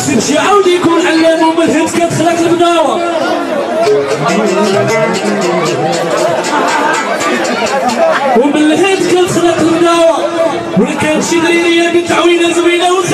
سيدي عاود يكون علام وملهم كتخلق البداوة. وملهم كتخلق البداوة. ولا كانت شي دريرية بنت عوينة زوينة وخدي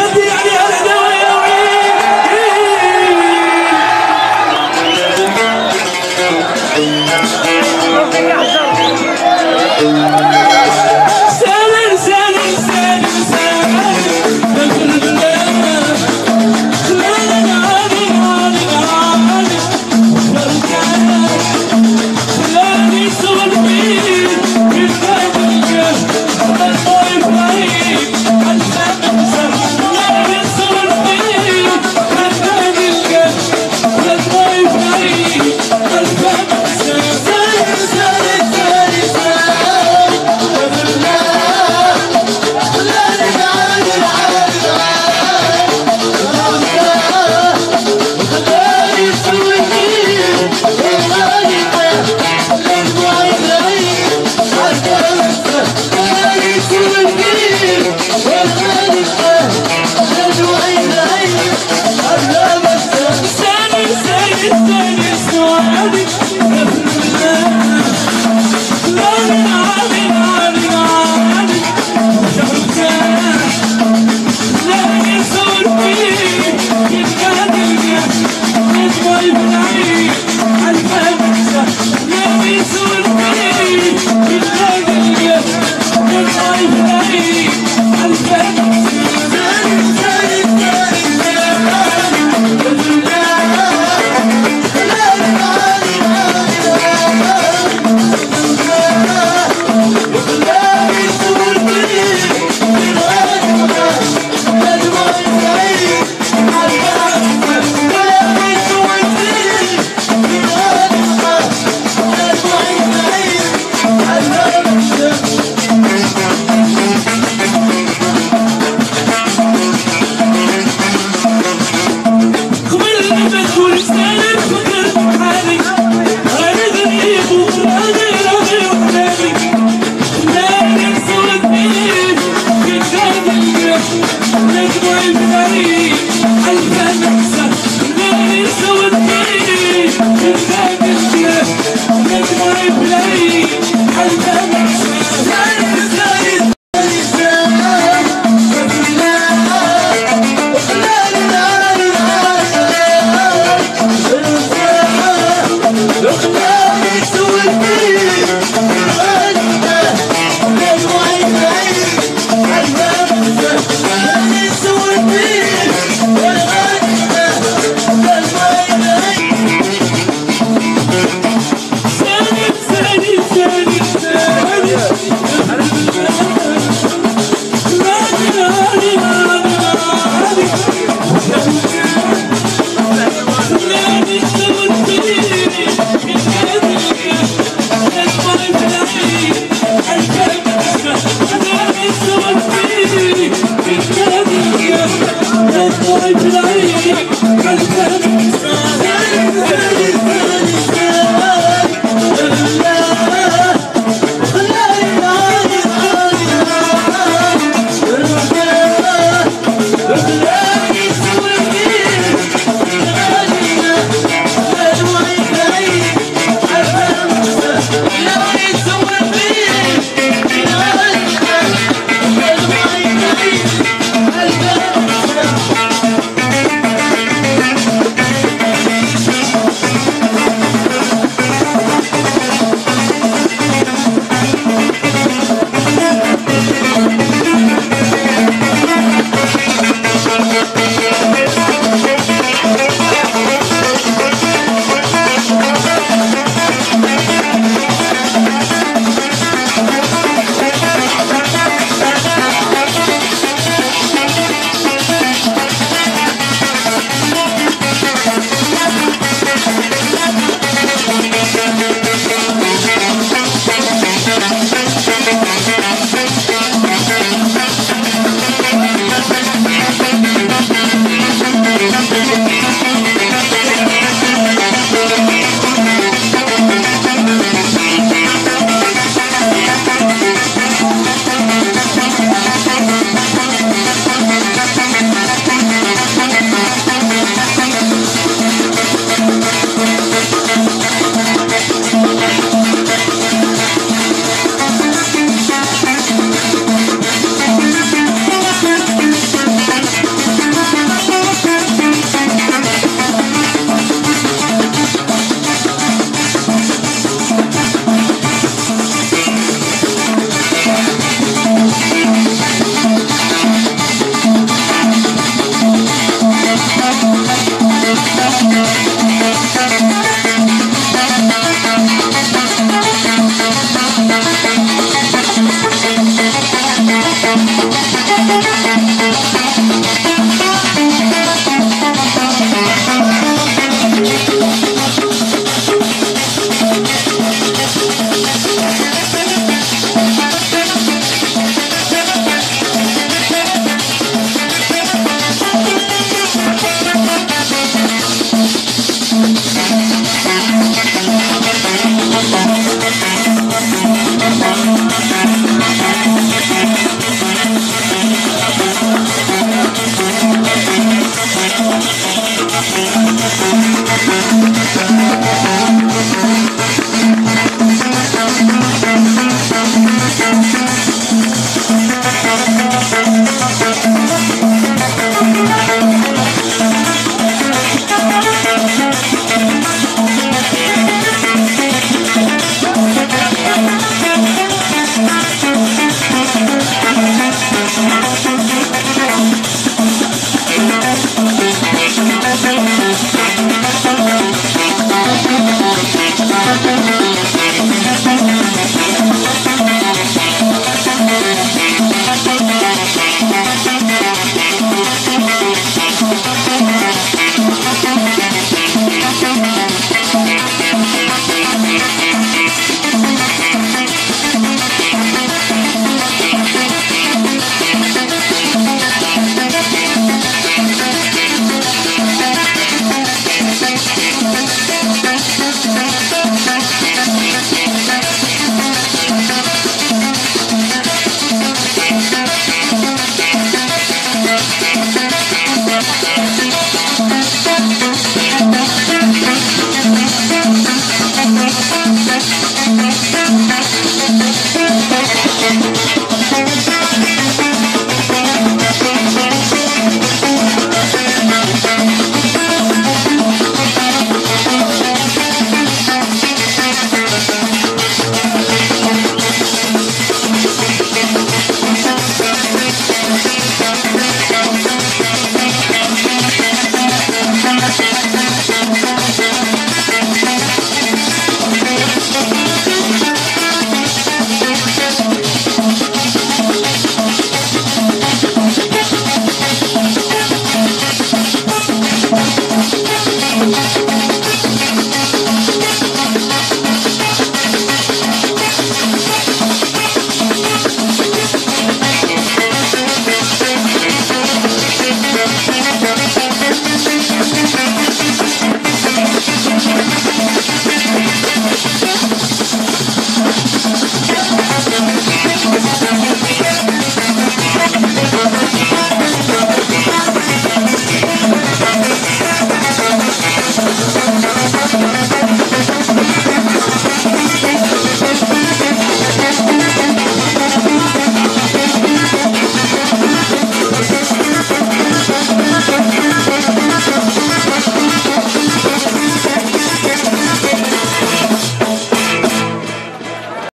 change.